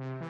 Mm-hmm.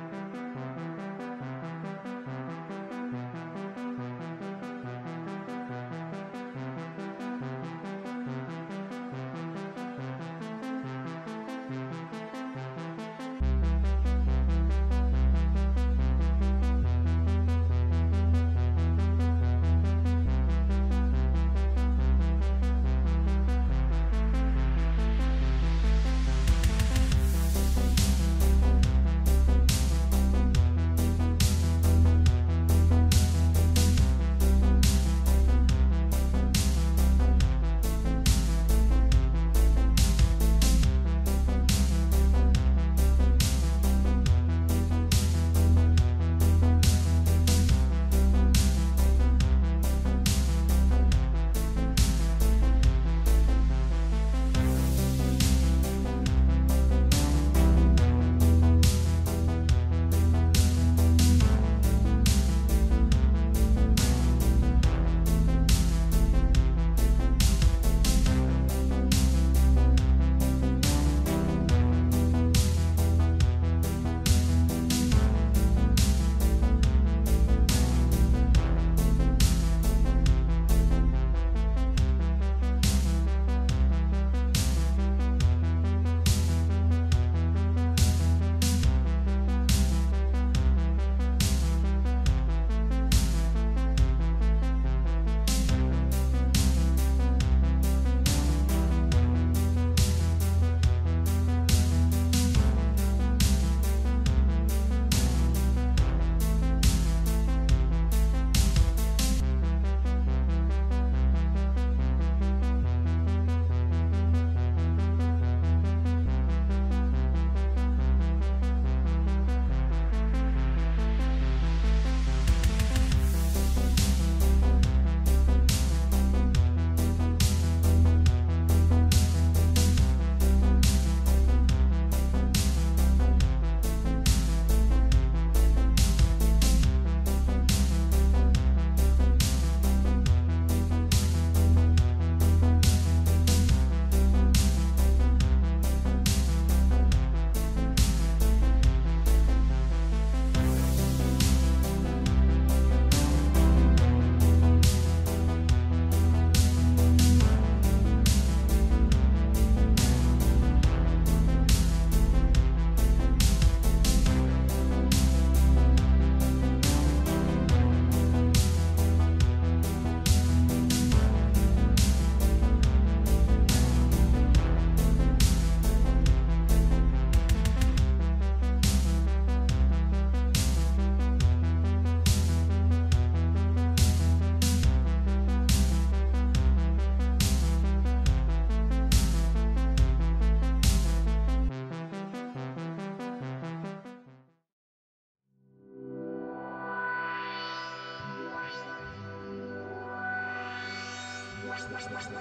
Thank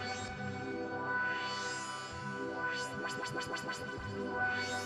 you.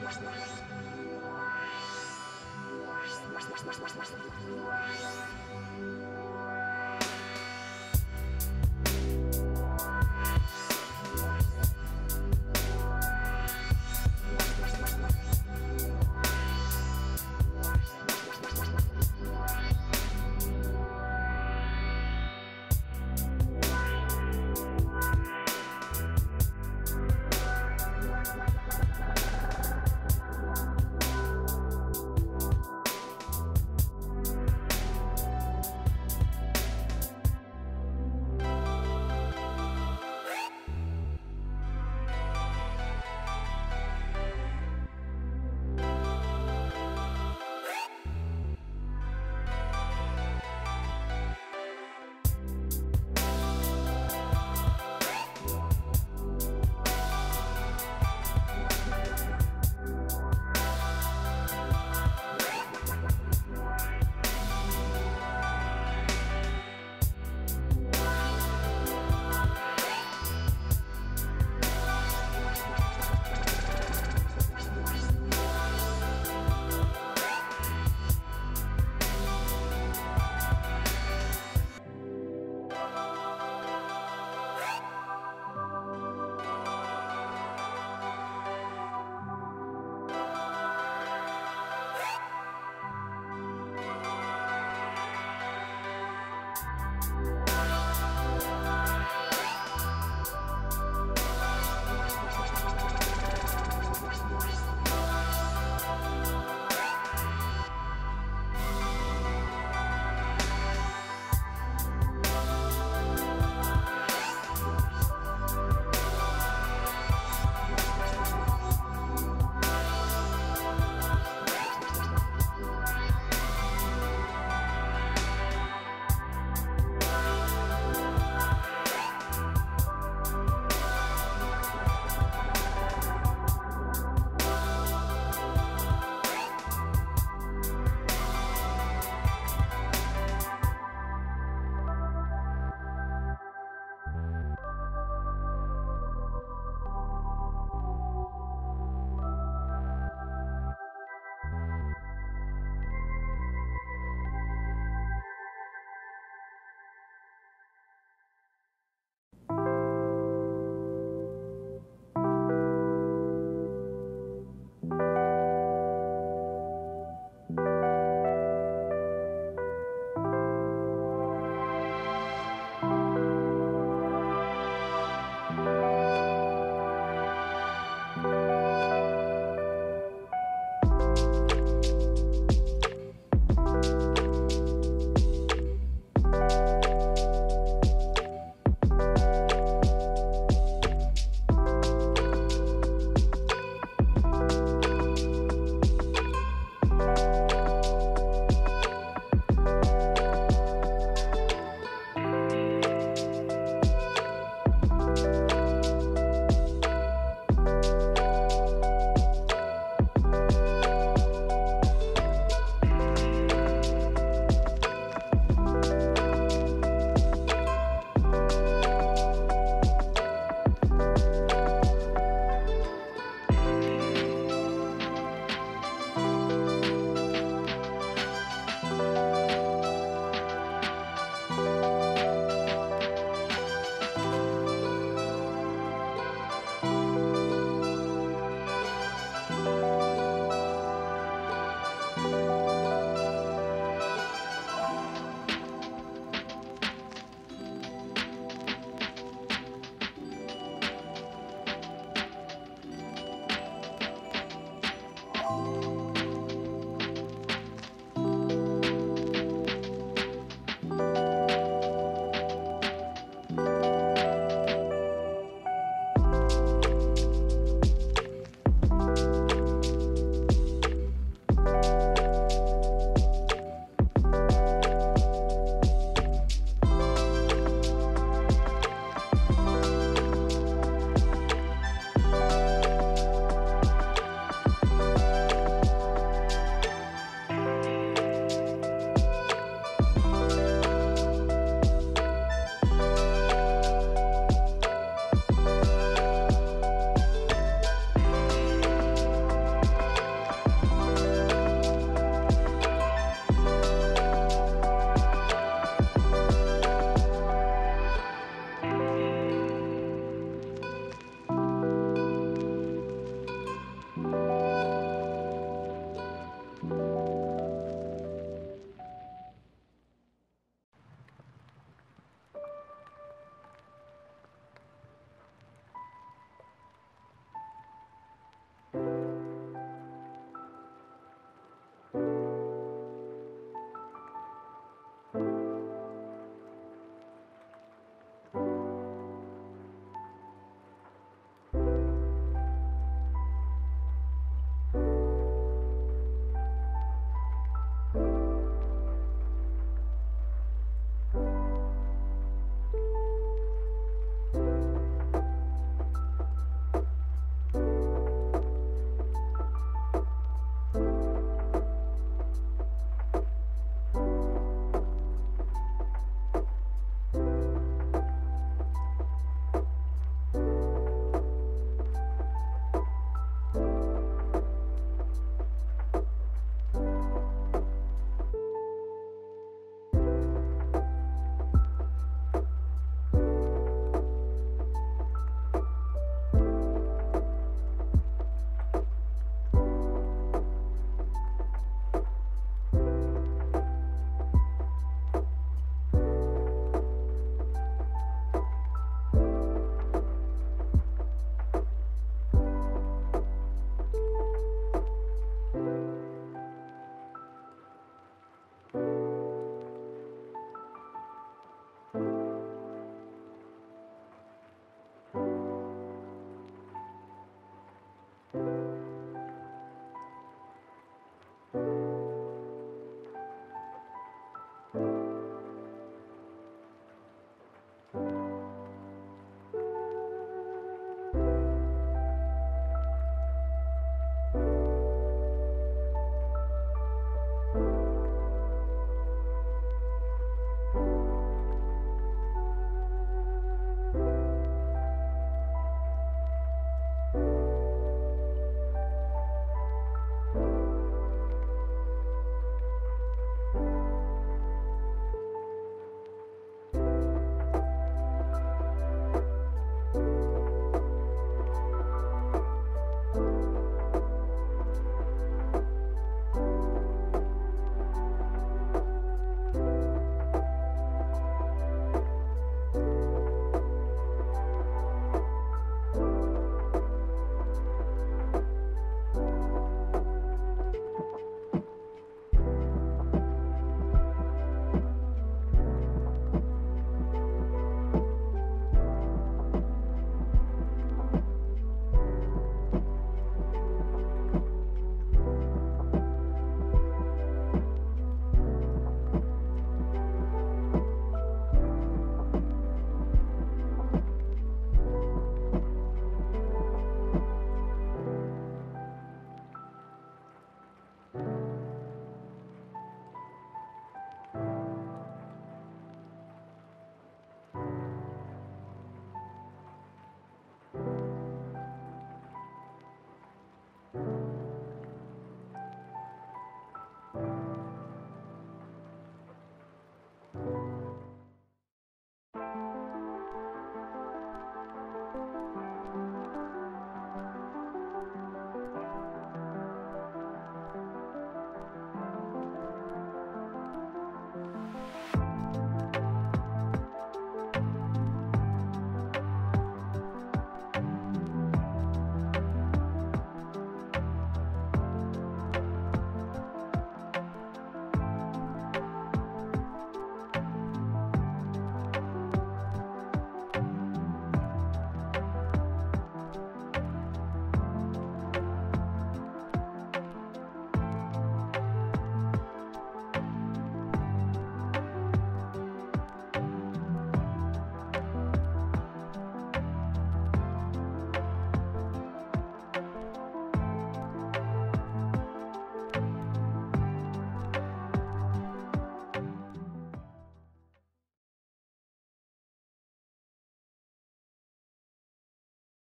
más más más más más más más